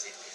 sitio.